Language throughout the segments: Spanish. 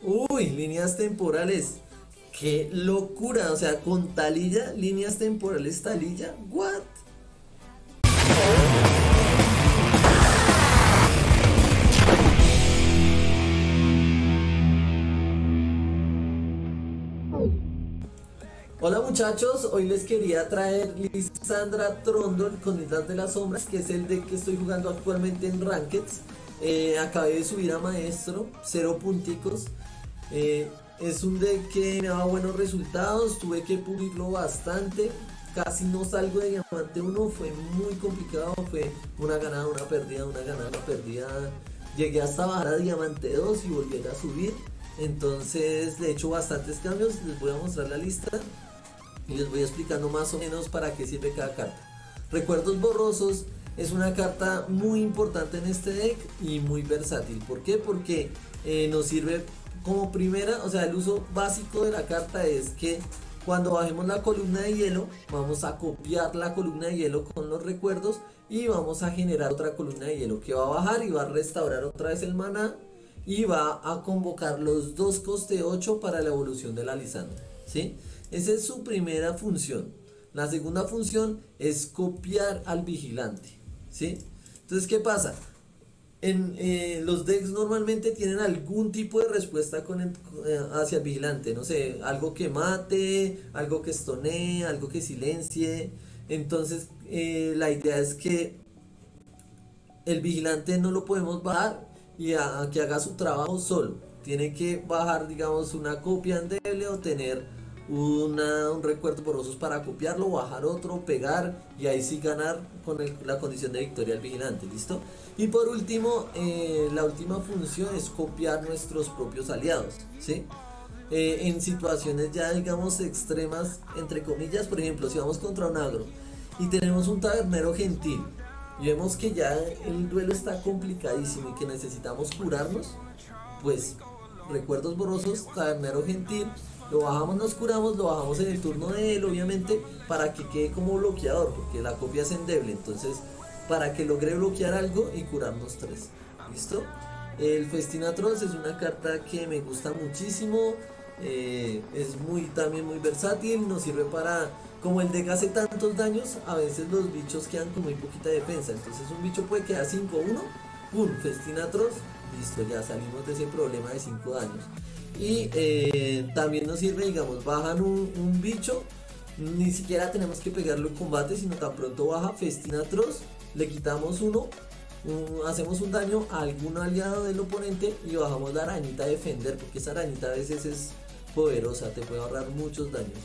Uy, líneas temporales. Qué locura. O sea, con talilla, líneas temporales talilla. What? Hola muchachos, hoy les quería traer Lisandra Trondol con Islas de las Sombras, que es el deck que estoy jugando actualmente en Rankeds. Eh, acabé de subir a Maestro, cero punticos. Eh, es un deck que me daba buenos resultados, tuve que pulirlo bastante. Casi no salgo de Diamante 1, fue muy complicado, fue una ganada, una perdida, una ganada, una perdida. Llegué hasta bajar a Diamante 2 y volví a subir. Entonces le he hecho bastantes cambios, les voy a mostrar la lista y les voy explicando más o menos para qué sirve cada carta. Recuerdos borrosos es una carta muy importante en este deck y muy versátil. ¿Por qué? Porque eh, nos sirve como primera, o sea, el uso básico de la carta es que cuando bajemos la columna de hielo, vamos a copiar la columna de hielo con los recuerdos y vamos a generar otra columna de hielo que va a bajar y va a restaurar otra vez el mana y va a convocar los dos coste 8 para la evolución de la Lisandra. ¿sí? Esa es su primera función. La segunda función es copiar al vigilante. ¿sí? Entonces, ¿qué pasa? En, eh, los decks normalmente tienen algún tipo de respuesta con eh, hacia el vigilante, no sé, algo que mate, algo que estonee, algo que silencie. Entonces, eh, la idea es que el vigilante no lo podemos bajar y que haga su trabajo solo. Tiene que bajar, digamos, una copia endeble o tener una, un recuerdo borrosos para copiarlo, bajar otro, pegar y ahí sí ganar con la condición de victoria al vigilante, ¿listo? Y por último, eh, la última función es copiar nuestros propios aliados, ¿sí? Eh, en situaciones ya digamos extremas, entre comillas, por ejemplo, si vamos contra un agro y tenemos un tabernero gentil y vemos que ya el duelo está complicadísimo y que necesitamos curarnos, pues recuerdos borrosos, tabernero gentil, lo bajamos, nos curamos, lo bajamos en el turno de él, obviamente, para que quede como bloqueador, porque la copia es endeble, entonces, para que logre bloquear algo y curarnos tres. ¿Listo? El Festín Atroz es una carta que me gusta muchísimo, eh, es muy también muy versátil, nos sirve para, como el deck hace tantos daños, a veces los bichos quedan con muy poquita defensa, entonces un bicho puede quedar 5-1, ¡pum! Festín Atroz, listo, ya salimos de ese problema de 5 daños. Y eh, también nos sirve, digamos, bajan un, bicho, ni siquiera tenemos que pegarlo en combate, sino tan pronto baja Festín Atroz, le quitamos uno, hacemos un daño a algún aliado del oponente y bajamos la arañita a defender, porque esa arañita a veces es poderosa, te puede ahorrar muchos daños.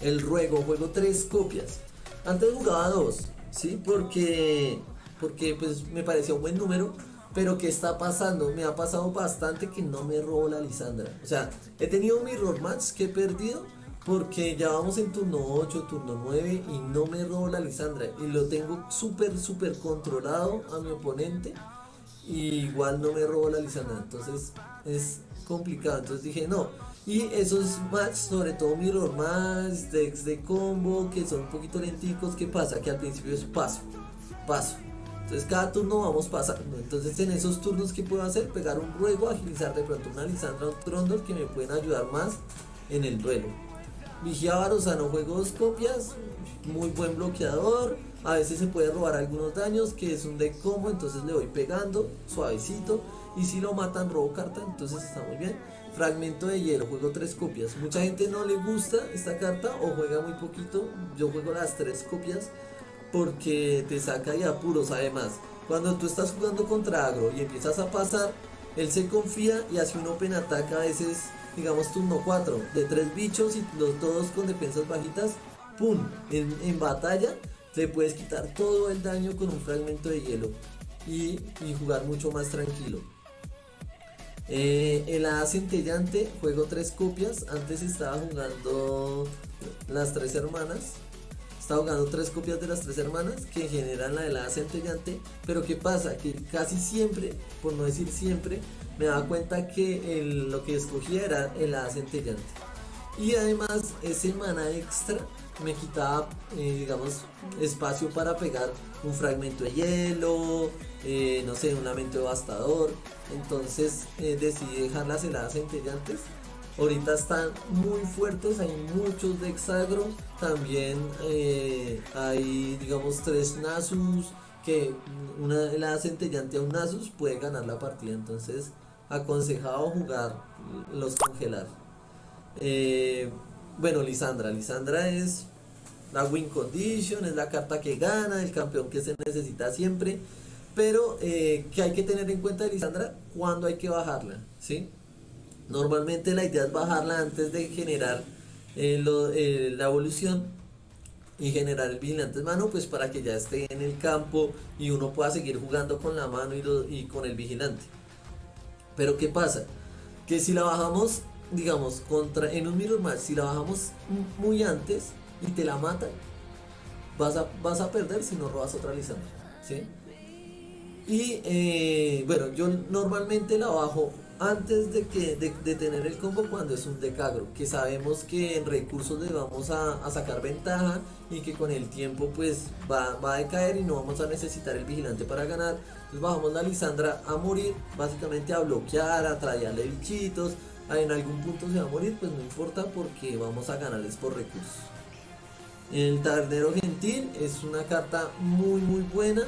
El ruego, juego tres copias. Antes jugaba dos, ¿sí? Porque, porque pues me parecía un buen número pero ¿qué está pasando? Me ha pasado bastante que no me robo la Lisandra. O sea, he tenido mirror match que he perdido porque ya vamos en turno 8, turno 9 y no me robo la Lisandra. Y lo tengo súper, súper controlado a mi oponente. Y igual no me robo la Lisandra. Entonces es complicado. Entonces dije, no. Y esos match, sobre todo mirror match, decks de combo, que son un poquito lenticos, ¿qué pasa? Que al principio es paso, paso entonces cada turno vamos pasando. Entonces en esos turnos que puedo hacer, pegar un ruego, agilizar de pronto una Lisandra o un Trondor que me pueden ayudar más en el duelo. Vigía Barosano, juego dos copias, muy buen bloqueador. A veces se puede robar algunos daños, que es un deck combo, entonces le voy pegando suavecito. Y si lo matan, robo carta, entonces está muy bien. Fragmento de hielo, juego tres copias. Mucha gente no le gusta esta carta o juega muy poquito. Yo juego las tres copias porque te saca de apuros además. Cuando tú estás jugando contra agro y empiezas a pasar, él se confía y hace un open attack a veces, digamos turno 4, de tres bichos y los todos con defensas bajitas, ¡pum! En, batalla le puedes quitar todo el daño con un fragmento de hielo y, jugar mucho más tranquilo. Eh, el A centellante, juego tres copias. Antes estaba jugando las tres hermanas Está jugando tres copias de las tres hermanas que generan la helada centellante. Pero ¿qué pasa? Que casi siempre, por no decir siempre, me daba cuenta que lo que escogía era helada centellante. Y además ese mana extra me quitaba, eh, digamos, espacio para pegar un fragmento de hielo, eh, no sé, un lamento devastador. Entonces eh, decidí dejar las heladas centellantes. Ahorita están muy fuertes, hay muchos de hexagro. También hay, digamos, tres Nasus. Que una helada centellante a un Nasus puede ganar la partida. Entonces, aconsejado jugar los congelar. bueno, Lisandra. Lisandra es la win condition, es la carta que gana, el campeón que se necesita siempre. Pero eh, que hay que tener en cuenta, Lisandra, cuando hay que bajarla. ¿sí? Normalmente la idea es bajarla antes de generar eh, eh, la evolución y generar el vigilante en mano, pues para que ya esté en el campo y uno pueda seguir jugando con la mano y, con el vigilante. Pero ¿qué pasa? Que si la bajamos, digamos, contra en un mirror match, si la bajamos muy antes, y te la matan, vas a, vas a perder si no robas otra Lisandra. ¿sí? Y eh, bueno, yo normalmente la bajo antes de, tener el combo cuando es un decagro, que sabemos que en recursos le vamos a, sacar ventaja y que con el tiempo pues va, va, a decaer y no vamos a necesitar el vigilante para ganar. Entonces bajamos la Lisandra a morir, básicamente a bloquear, a traerle bichitos, en algún punto se va a morir, pues no importa porque vamos a ganarles por recursos. El tabernero gentil es una carta muy muy buena.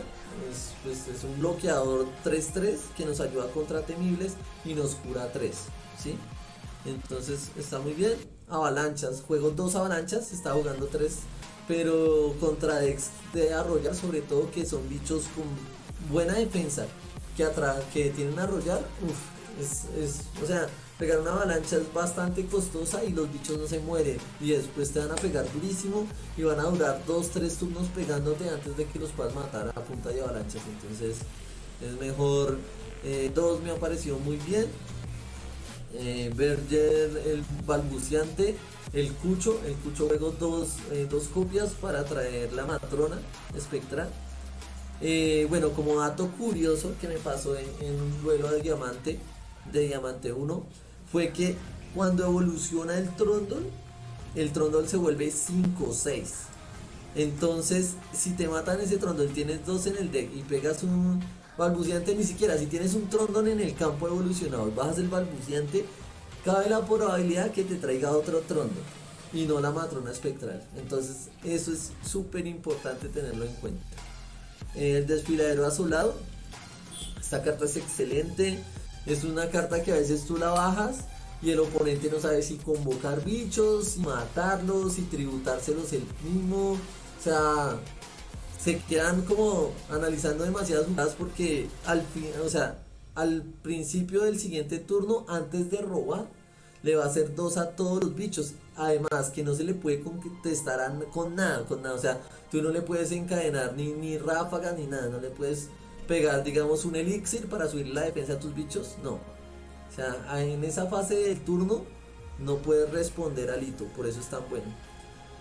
Es, pues, es un bloqueador 3-3 que nos ayuda contra temibles y nos cura 3. ¿sí? Entonces está muy bien. Avalanchas, juego dos avalanchas, está jugando 3. Pero contra Dex de arrollar, sobre todo que son bichos con buena defensa, que, que tienen arrollar, uff, es, es, o sea, pegar una avalancha es bastante costosa y los bichos no se mueren y después te van a pegar durísimo y van a durar 2-3 turnos pegándote antes de que los puedas matar a punta de avalanchas. Entonces es mejor eh, dos me ha parecido muy bien. Eh, Berger el balbuceante el cucho el cucho juego dos, eh, dos copias para traer la matrona espectral eh, bueno como dato curioso que me pasó en, en un duelo de diamante de diamante 1 fue que cuando evoluciona el Trondol, el Trondol se vuelve 5 6. Entonces, si te matan ese Trondol, tienes dos en el deck y pegas un balbuceante, ni siquiera si tienes un Trondol en el campo evolucionado y bajas el balbuceante, cabe la probabilidad que te traiga otro Trondol y no la matrona espectral. Entonces, eso es súper importante tenerlo en cuenta. El desfiladero azulado, esta carta es excelente es una carta que a veces tú la bajas y el oponente no sabe si convocar bichos, matarlos, si tributárselos el mismo. O sea, se quedan como analizando demasiadas jugadas porque al fin, o sea, al principio del siguiente turno, antes de robar, le va a hacer dos a todos los bichos. Además, que no se le puede contestar con nada, con nada. O sea, tú no le puedes encadenar ni, ni ráfagas ni nada, no le puedes pegar, digamos, un elixir para subir la defensa a tus bichos, no. O sea, en esa fase del turno no puedes responder al hito, por eso es tan bueno.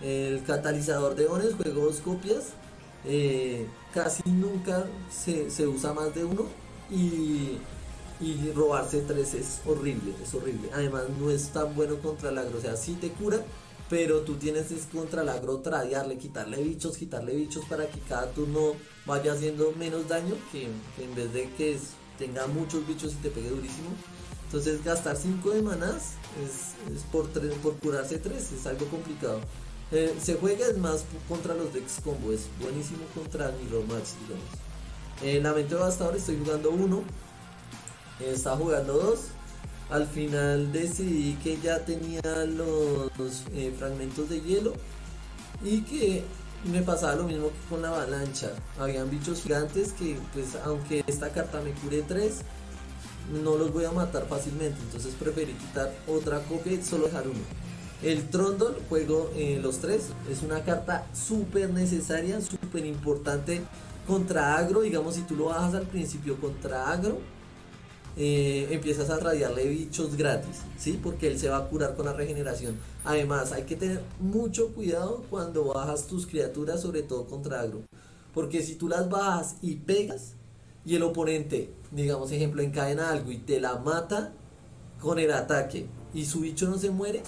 El catalizador de ones, juego dos copias, eh, casi nunca se, se, usa más de uno y, y, robarse tres es horrible, es horrible. Además no es tan bueno contra el agro, o sea, sí te cura, pero tú tienes es contra el agro tradearle, quitarle bichos, quitarle bichos para que cada turno vaya haciendo menos daño que, en vez de que tenga muchos bichos y te pegue durísimo. Entonces gastar 5 de manás es, por, por curarse 3, es algo complicado. Eh, se juega es más contra los decks combo, es buenísimo contra Match, digamos. Eh, Lamento Devastador estoy jugando 1, eh, está jugando 2 al final decidí que ya tenía los, eh, fragmentos de hielo y que me pasaba lo mismo que con la avalancha. Habían bichos gigantes que, pues, aunque esta carta me cure 3, no los voy a matar fácilmente. Entonces preferí quitar otra copia y solo dejar uno. El Trondol, juego eh, los tres, es una carta súper necesaria, súper importante contra agro. Digamos, si tú lo bajas al principio contra agro, eh, empiezas a radiarle bichos gratis, ¿sí? Porque él se va a curar con la regeneración. Además, hay que tener mucho cuidado cuando bajas tus criaturas, sobre todo contra agro. Porque si tú las bajas y pegas, y el oponente, digamos ejemplo, encadena algo y te la mata con el ataque, y su bicho no se muere,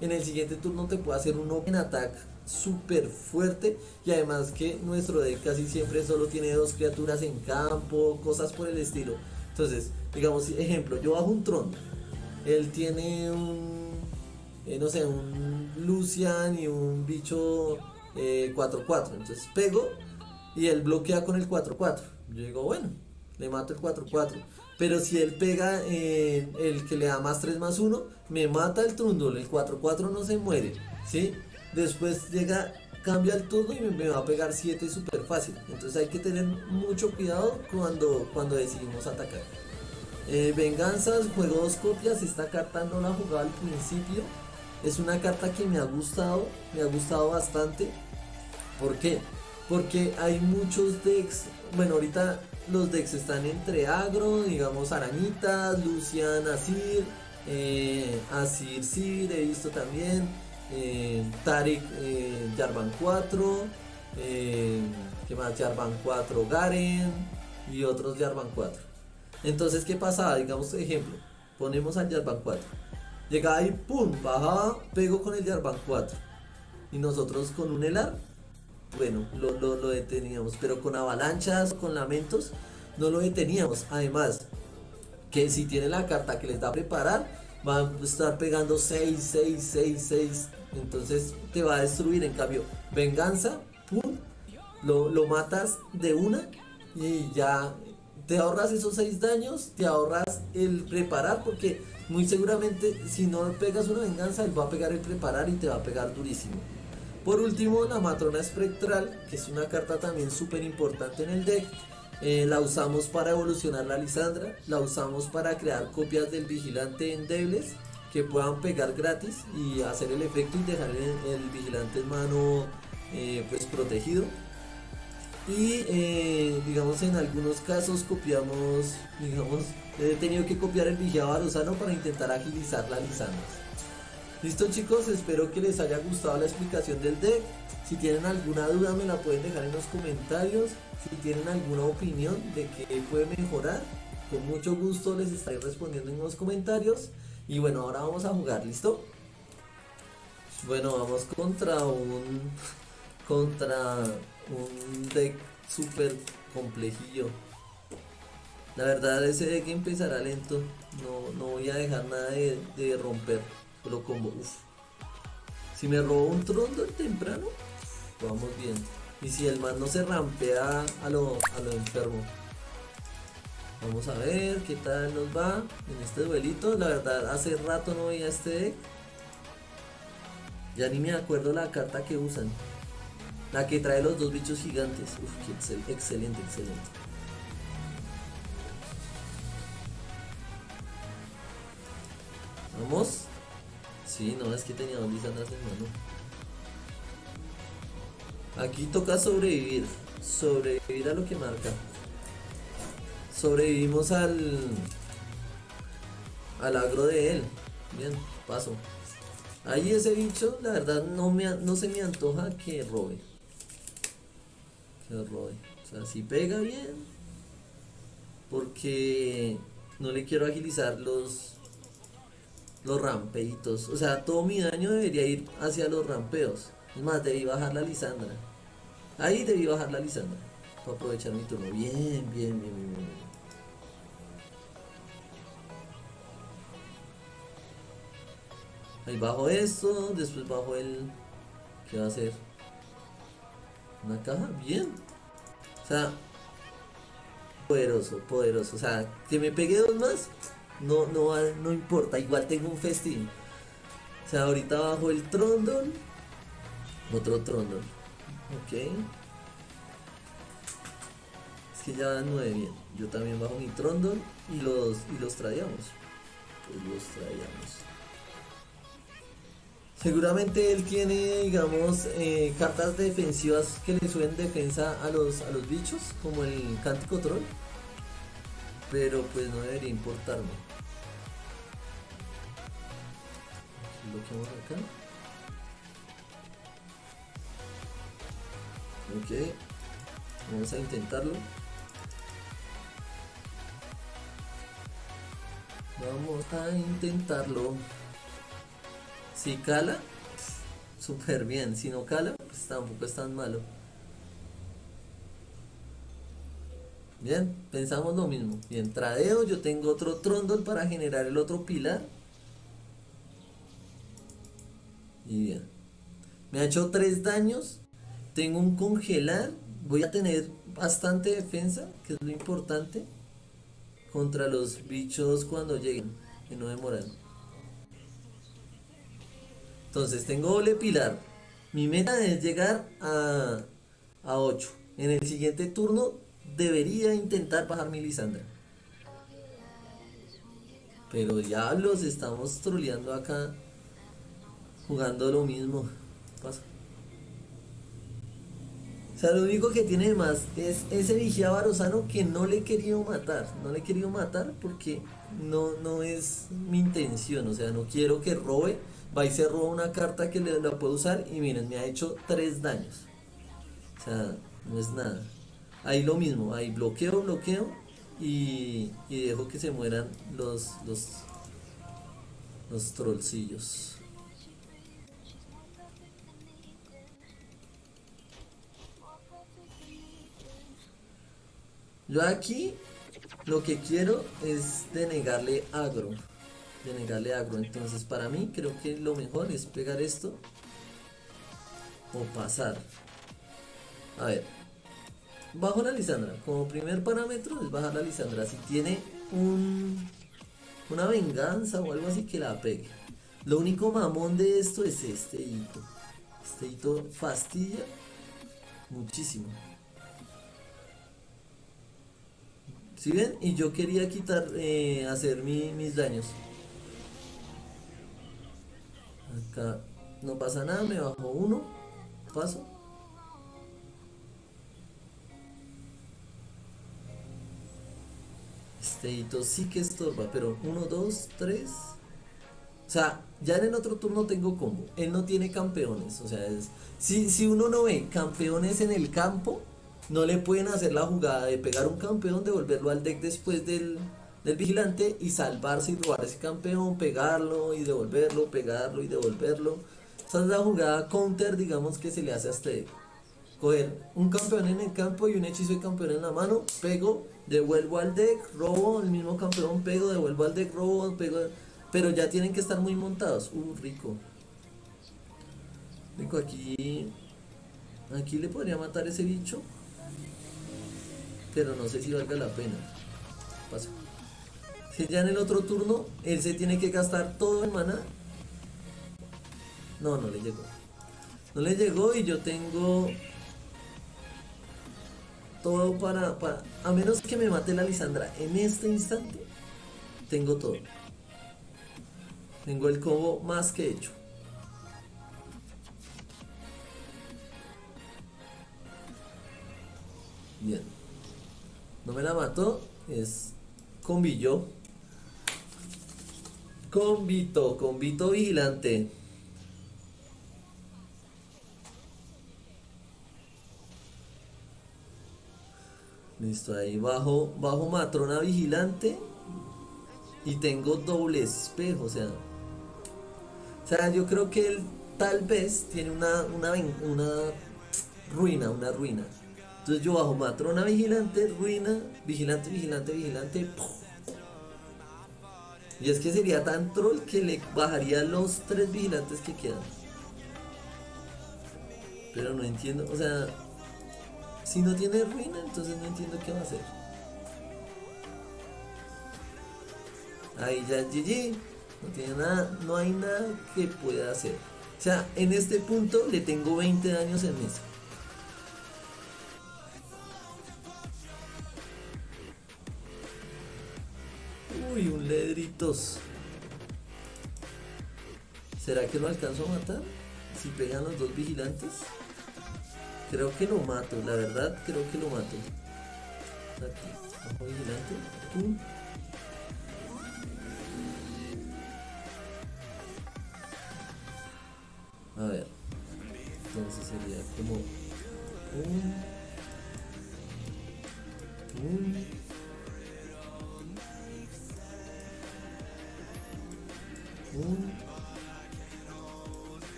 en el siguiente turno te puede hacer un open attack súper fuerte y además que nuestro deck casi siempre solo tiene dos criaturas en campo, cosas por el estilo. Entonces, digamos, ejemplo, yo bajo un Tron, él tiene un, eh, no sé, un Lucian y un bicho 4-4, eh, entonces pego y él bloquea con el 4-4. Yo digo, bueno, le mato el 4-4. Pero si él pega el que le da más 3 más 1, me mata el Trundle, el 4-4 no se muere, ¿sí? Después llega, cambia el turno y me, va a pegar 7 súper fácil. Entonces hay que tener mucho cuidado cuando, cuando decidimos atacar. Eh, venganzas, juego dos copias, esta carta no la jugaba al principio. Es una carta que me ha gustado, me ha gustado bastante. ¿Por qué? Porque hay muchos decks, bueno ahorita los decks están entre agro, digamos arañitas, Lucian, Asir, eh, Asir Sir, he visto también eh, Tarik eh, Jarvan 4, eh, ¿qué más? Jarvan 4 Garen y otros Jarvan 4. Entonces, ¿qué pasaba? Digamos, ejemplo, ponemos al Jarvan 4. Llegaba y pum, bajaba, pego con el Jarvan 4. Y nosotros con un Elar, bueno, lo, lo deteníamos. Pero con avalanchas, con lamentos, no lo deteníamos. Además, que si tiene la carta que les da a preparar, va a estar pegando 6, 6, 6, 6 entonces te va a destruir. En cambio, venganza, pum, lo, matas de una y ya te ahorras esos 6 daños, te ahorras el preparar porque muy seguramente si no pegas una venganza, él va a pegar el preparar y te va a pegar durísimo. Por último, la matrona espectral, que es una carta también súper importante en el deck. Eh, la usamos para evolucionar la Lisandra, la usamos para crear copias del vigilante endebles que puedan pegar gratis y hacer el efecto y dejar el, vigilante en mano eh, pues protegido y eh, digamos en algunos casos copiamos digamos he tenido que copiar el vigilado barosano para intentar agilizar la lisandra. Listo chicos espero que les haya gustado la explicación del deck si tienen alguna duda me la pueden dejar en los comentarios. Si tienen alguna opinión de que puede mejorar con mucho gusto les estaré respondiendo en los comentarios. Y bueno, ahora vamos a jugar, ¿listo? Bueno, vamos contra un contra un deck super complejillo. La verdad ese deck empezará lento. No, no voy a dejar nada de, romper. Solo combo. Uf. Si me robo un trondo temprano, vamos bien. Y si el man no se rampea a lo, a lo enfermo. Vamos a ver qué tal nos va en este duelito. La verdad, hace rato no veía este deck. Ya ni me acuerdo la carta que usan. La que trae los dos bichos gigantes. Uf, qué excelente, excelente. Vamos. Sí, no, es que tenía dos lisandras en mano. Aquí toca sobrevivir. Sobrevivir a lo que marca sobrevivimos al al agro de él. Bien, paso. Ahí ese bicho, la verdad, no, me, no se me antoja que robe. O sea, si pega bien. Porque no le quiero agilizar los los rampeitos. O sea, todo mi daño debería ir hacia los rampeos. Es más, debí bajar la Lisandra. Ahí debí bajar la Lisandra. Para aprovechar mi turno. Bien, bien, bien, bien. bien. Ahí bajo esto, después bajo el... ¿Qué va a hacer? Una caja, bien. O sea, poderoso, poderoso. O sea, que me pegue dos más, no, no, no importa. Igual tengo un festín. O sea, ahorita bajo el Trondon. Otro Trondon. Ok. Es que ya no nueve bien. Yo también bajo mi Trondon y los, y los traíamos. Pues los traíamos. Seguramente él tiene, digamos, eh, cartas defensivas que le suben defensa a los, a los bichos, como el cántico troll. Pero pues no debería importarme. Bloqueamos acá. Ok. Vamos a intentarlo. Vamos a intentarlo. Si cala, súper bien. Si no cala, pues tampoco es tan malo. Bien, pensamos lo mismo. Bien, tradeo, yo tengo otro trondol para generar el otro pilar. Y bien. Me ha hecho tres daños. Tengo un congelar. Voy a tener bastante defensa, que es lo importante. Contra los bichos cuando lleguen. Que no demoran. Entonces tengo doble pilar. Mi meta es llegar a, a 8. En el siguiente turno debería intentar bajar mi Lisandra. Pero diablos, estamos troleando acá. Jugando lo mismo. Pasa. O sea, lo único que tiene más es ese vigía barosano que no le he querido matar. No le he querido matar porque no, no es mi intención. O sea, no quiero que robe. Va y se roba una carta que le, la puedo usar y miren, me ha hecho tres daños. O sea, no es nada. Ahí lo mismo, ahí bloqueo, bloqueo y, y dejo que se mueran los, los, los trollcillos. Yo aquí lo que quiero es denegarle agro. Denegarle agro. Entonces para mí creo que lo mejor es pegar esto. O pasar. A ver. Bajo la Lisandra. Como primer parámetro es bajar la Lisandra. Si tiene un, una venganza o algo así que la pegue. Lo único mamón de esto es este hito. Este hito fastidia muchísimo. Si ven? Y yo quería quitar, eh, hacer mis daños. No pasa nada, me bajo uno. Paso. Este hito sí que estorba, pero uno, dos, tres. O sea, ya en el otro turno tengo combo. Él no tiene campeones. O sea, si, si uno no ve campeones en el campo, no le pueden hacer la jugada de pegar un campeón, devolverlo al deck después del, del vigilante y salvarse y robar ese campeón, pegarlo y devolverlo, pegarlo y devolverlo. Esa es la jugada counter, digamos, que se le hace a este. Coger un campeón en el campo y un hechizo de campeón en la mano, pego, devuelvo al deck, robo el mismo campeón, pego, devuelvo al deck, robo, pego. Pero ya tienen que estar muy montados. Uh, rico. Rico, aquí. Aquí le podría matar ese bicho. Pero no sé si valga la pena. Pasa. Si ya en el otro turno él se tiene que gastar todo en mana. No, no le llegó. No le llegó y yo tengo todo para. A menos que me mate la Lisandra en este instante, tengo todo. Tengo el combo más que hecho. Bien. No me la mató. Es Convillo. Convito, convito vigilante. Listo, ahí bajo, bajo matrona vigilante. Y tengo doble espejo, o sea. O sea, yo creo que él tal vez tiene una, una, ruina, una ruina. Entonces yo bajo matrona vigilante, ruina, vigilante, vigilante, vigilante. Y es que sería tan troll que le bajaría los tres vigilantes que quedan. Pero no entiendo, o sea, si no tiene ruina, entonces no entiendo qué va a hacer. Ahí ya GG. No tiene nada, no hay nada que pueda hacer. O sea, en este punto le tengo 20 daños en mesa. Uy, un ledritos. ¿Será que lo alcanzo a matar? Si pegan los dos vigilantes. Creo que lo mato, la verdad creo que lo mato. Aquí, ojo vigilante. A ver. Entonces sería como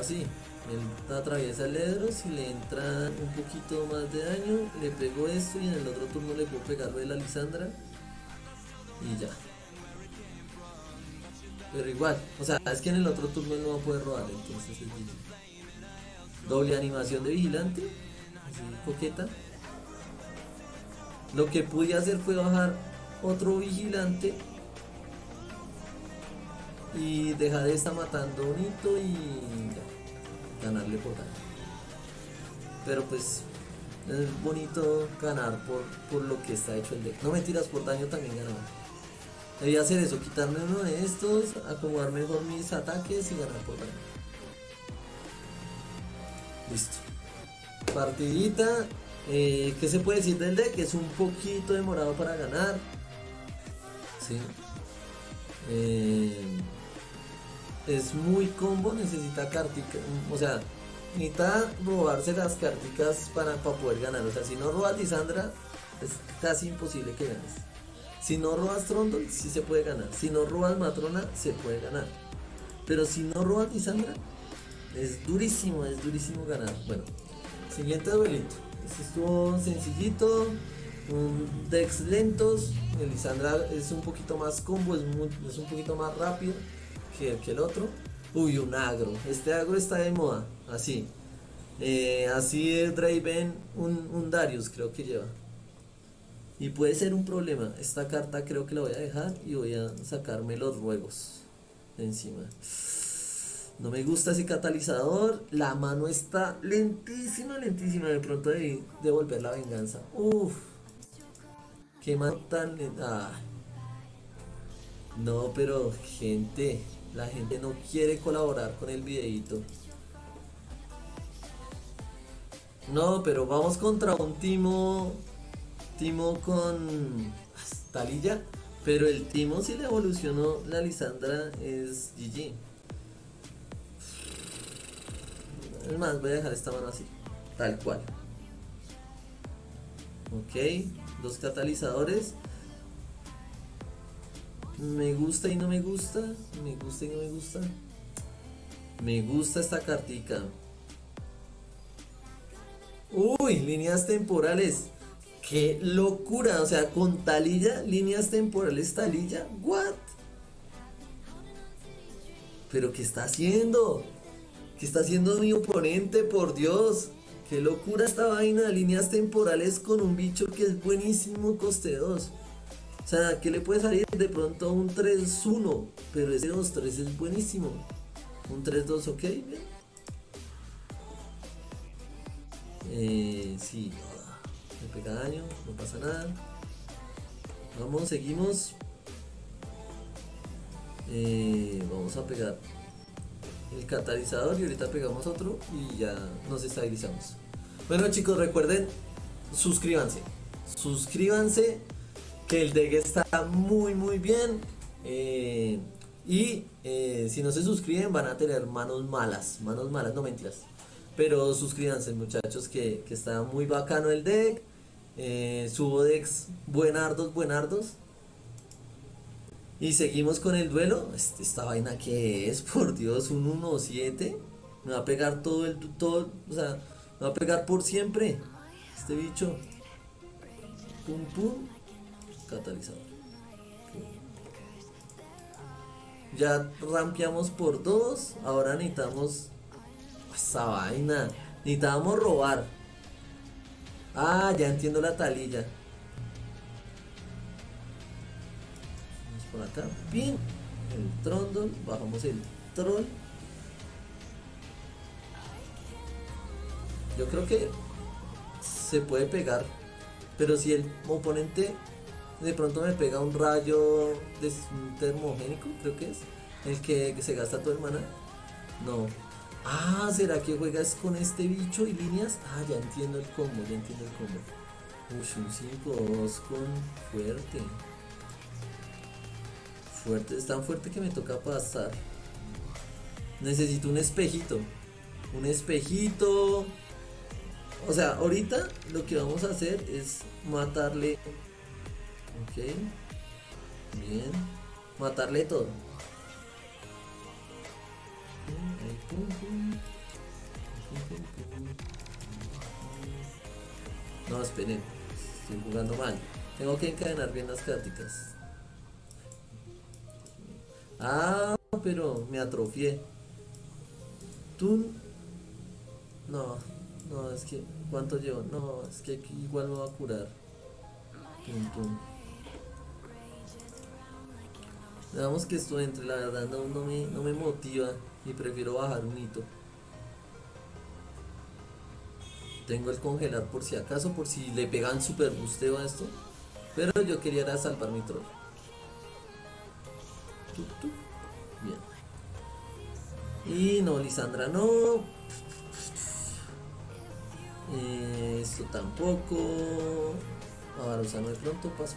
así. Él atraviesa el Ledros y le entra un poquito más de daño. Le pego esto y en el otro turno le puedo pegar la Lisandra. Y ya. Pero igual, o sea, es que en el otro turno no va a poder robar, entonces es Doble animación de vigilante. Así coqueta. Lo que pude hacer fue bajar otro vigilante y dejar de estar matando bonito y ganarle por daño. Pero pues es bonito ganar por, por lo que está hecho el deck. No mentiras, por daño también ganaba. Debía hacer eso, quitarme uno de estos, acomodar mejor mis ataques y ganar por daño. Listo. Partidita. Eh, ¿Qué se puede decir del deck? Es un poquito demorado para ganar. Sí. Eh, es muy combo, necesita cartica, o sea, necesita robarse las carticas para, para poder ganar. O sea, si no robas Lisandra, es casi imposible que ganes. Si no robas Trondol, sí se puede ganar. Si no robas Matrona, se puede ganar. Pero si no robas Lisandra, es durísimo, es durísimo ganar. Bueno, siguiente duelito. Este estuvo sencillito, un decks lentos. El Lisandra es un poquito más combo, es, es un poquito más rápido que, el otro. Uy, un agro. Este agro está de moda. Así. Eh, así es Draven, un, un Darius creo que lleva. Y puede ser un problema. Esta carta creo que la voy a dejar y voy a sacarme los ruegos encima. No me gusta ese catalizador. La mano está lentísima, lentísima. De pronto de devolver la venganza. Uf. Qué mano tan lenta. No, pero gente. La gente no quiere colaborar con el videito. No, pero vamos contra un Timo. Timo con Talilla. Pero el Timo si le evolucionó la Lisandra es GG. Es más, voy a dejar esta mano así. Tal cual. Ok. Dos catalizadores. Me gusta y no me gusta. Me gusta y no me gusta. Me gusta esta cartica. Uy, líneas temporales. Qué locura. O sea, con talilla, líneas temporales talilla. What? Pero ¿qué está haciendo? ¿Qué está haciendo mi oponente? Por Dios. Qué locura esta vaina. Líneas temporales con un bicho que es buenísimo coste 2. Sea, ¿qué le puede salir? De pronto un 3-1, pero ese 2-3 es buenísimo. Un 3-2, ok, bien. Eh, sí, me pega daño, no pasa nada. Vamos, seguimos. Eh, vamos a pegar el catalizador y ahorita pegamos otro y ya nos estabilizamos. Bueno chicos, recuerden, suscríbanse. Suscríbanse que el deck está muy muy bien. Eh, y eh, si no se suscriben van a tener manos malas. Manos malas, no mentiras. Pero suscríbanse muchachos que, está muy bacano el deck. Eh, subo decks buenardos, buenardos. Y seguimos con el duelo. Este, esta vaina que es, por Dios, un 1-7. Me va a pegar todo el todo. O sea, me va a pegar por siempre. Este bicho. Pum pum catalizador. Ya rampeamos por dos. Ahora necesitamos esa vaina. Necesitamos robar. Ah, ya entiendo la talilla. Vamos por acá. Bien. El trondol. Bajamos el troll. Yo creo que se puede pegar. Pero si el oponente de pronto me pega un rayo de termogénico, creo que es, el que, se gasta tu hermana. No. Ah, ¿será que juegas con este bicho y líneas? Ah, ya entiendo el combo, ya entiendo el combo. Uy, un 5-2 con fuerte. Fuerte, es tan fuerte que me toca pasar. Necesito un espejito. Un espejito. O sea, ahorita lo que vamos a hacer es matarle Ok. Bien. Matarle todo. No, esperen. Estoy jugando mal. Tengo que encadenar bien las carticas. Ah, pero me atrofié. Tú... No, no, es que... ¿Cuánto llevo? No, es que aquí igual me va a curar. Tum, Digamos que esto entre, la verdad no, no, me, no me motiva y prefiero bajar un hito. Tengo el congelar por si acaso, por si le pegan super busteo a esto. Pero yo quería era salvar mi troll. Bien. Y no, Lisandra no. Eh, esto tampoco. Ahora usando de pronto paso.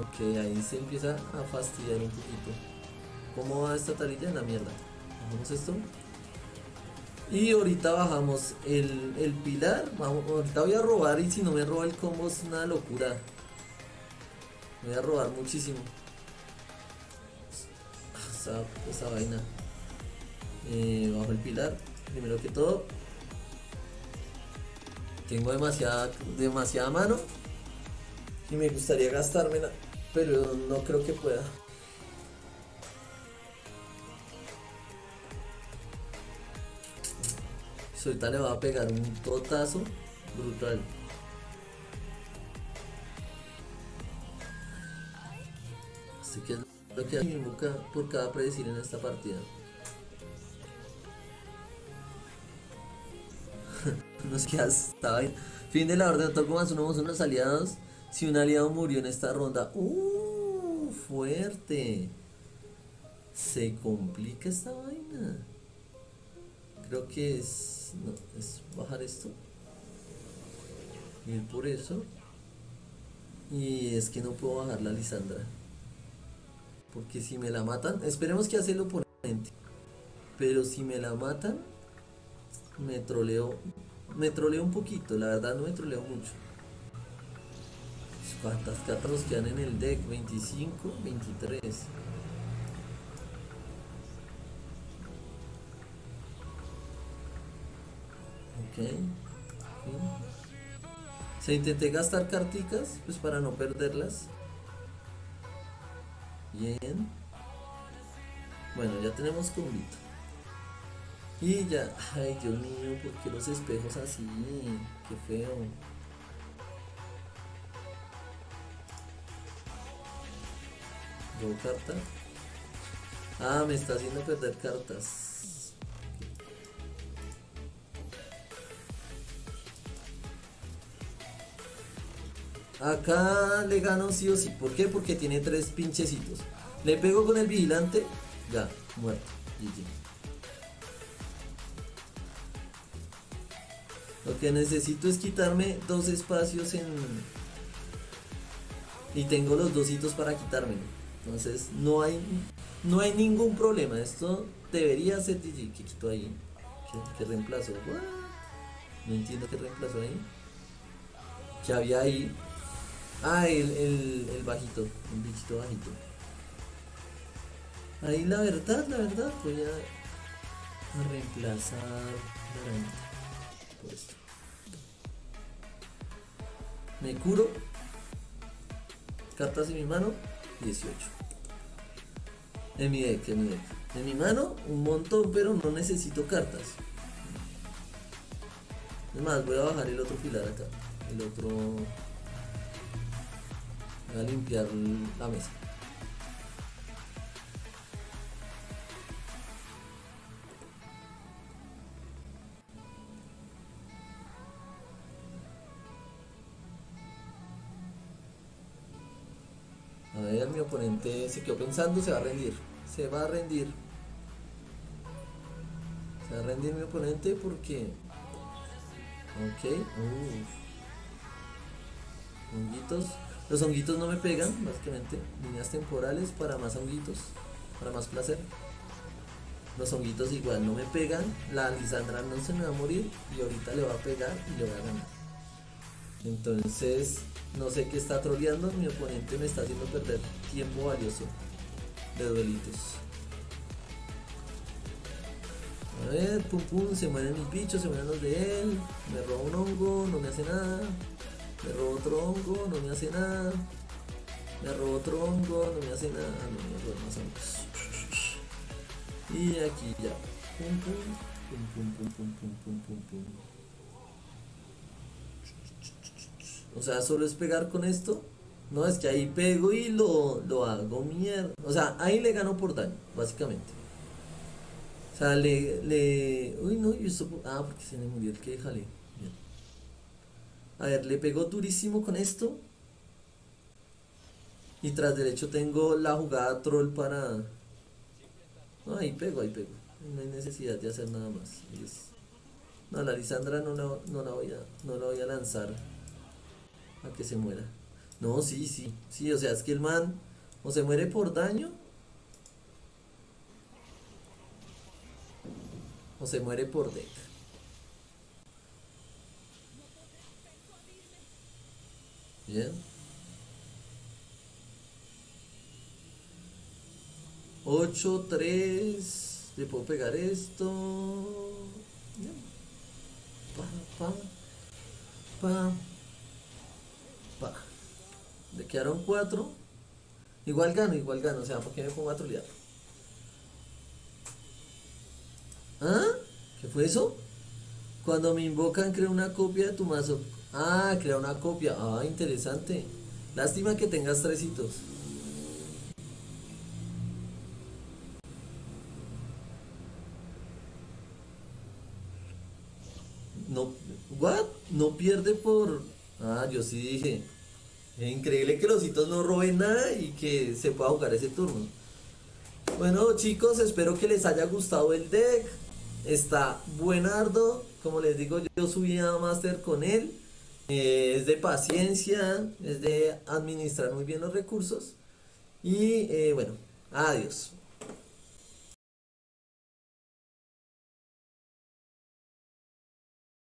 Ok, ahí se empieza a fastidiar un poquito. ¿Cómo va esta tarilla? En la mierda. Bajamos esto. Y ahorita bajamos el, pilar. Vamos, ahorita voy a robar y si no me roba el combo es una locura. voy a robar muchísimo. Esa, esa vaina. Eh, bajo el pilar. Primero que todo. Tengo demasiada, demasiada mano. Y me gustaría gastármela pero no creo que pueda. Ahorita le va a pegar un totazo brutal. Así que es lo que hace mi boca por cada predecir en esta partida. Nos queda hasta Fin de la orden, más somos unos aliados si un aliado murió en esta ronda. ¡Uh! Fuerte. Se complica esta vaina. Creo que es. No, es bajar esto. Ir por eso. Y es que no puedo bajar la Lisandra. Porque si me la matan. Esperemos que hace el oponente. Pero si me la matan. Me troleo. Me troleo un poquito. La verdad no me troleo mucho. ¿Cuántas cartas nos quedan en el deck? 25, 23. Ok. Se intenté gastar carticas, pues para no perderlas. Bien. Bueno, ya tenemos combito. Y ya, ay Dios mío, ¿por qué los espejos así? Qué feo. Carta. Ah, me está haciendo perder cartas. Acá le gano sí o sí. ¿Por qué? Porque tiene tres pinchecitos. Le pego con el vigilante. Ya, muerto. Lo que necesito es quitarme dos espacios en... Y tengo los dos hitos para quitármelo. Entonces no hay, no hay ningún problema. Esto debería ser DJ. que quitó ahí? ¿Qué, reemplazo? No entiendo qué reemplazo ahí. Que había ahí. Ah, el, el, bajito. Un bichito bajito. Ahí la verdad, la verdad, voy a reemplazar por esto. Me curo. Cartas en mi mano. 18. En mi deck, en mi deck. En mi mano, un montón, pero no necesito cartas. Es voy a bajar el otro pilar acá. El otro... Voy a limpiar la mesa. Mi oponente se quedó pensando, se va a rendir. Se va a rendir. Se va a rendir mi oponente porque... Ok. Honguitos. Los honguitos no me pegan, básicamente. Líneas temporales para más honguitos. Para más placer. Los honguitos igual no me pegan. La Lisandra no se me va a morir. Y ahorita le va a pegar y le va a ganar. Entonces no sé qué está troleando, mi oponente me está haciendo perder tiempo valioso de duelitos. A ver, pum pum, se mueren mis bichos, se mueren los de él. Me robo un hongo, no me hace nada. Me robo otro hongo, no me hace nada. Me robo otro hongo, no me hace nada. No me robo más hongos. Y aquí ya. Pum pum, pum pum pum pum pum pum pum pum. O sea, solo es pegar con esto. No, es que ahí pego y lo, lo hago mierda. O sea, ahí le gano por daño, básicamente. O sea, le, le... Uy, no, y esto... Ah, porque se me murió el que jale. A ver, le pegó durísimo con esto. Y tras derecho tengo la jugada troll para... No, ahí pego, ahí pego. No hay necesidad de hacer nada más. No, la Lisandra no la, no la voy a, no la voy a lanzar a que se muera. No, sí, sí, sí, o sea, es que el man o se muere por daño o se muere por deck. Bien. 8, 3. Le puedo pegar esto. Pa, pa, pa, Le quedaron 4. Igual gano, igual gano. O sea, ¿por qué me pongo a trolear? ¿Ah? ¿Qué fue eso? Cuando me invocan, creo una copia de tu mazo. Ah, crea una copia. Ah, interesante. Lástima que tengas tres hitos. No, what? No pierde por. Ah, yo sí dije. Increíble que los hitos no roben nada y que se pueda jugar ese turno. Bueno, chicos, espero que les haya gustado el deck. Está buenardo. Como les digo, yo subí a Master con él. Eh, es de paciencia, es de administrar muy bien los recursos. Y eh, bueno, adiós.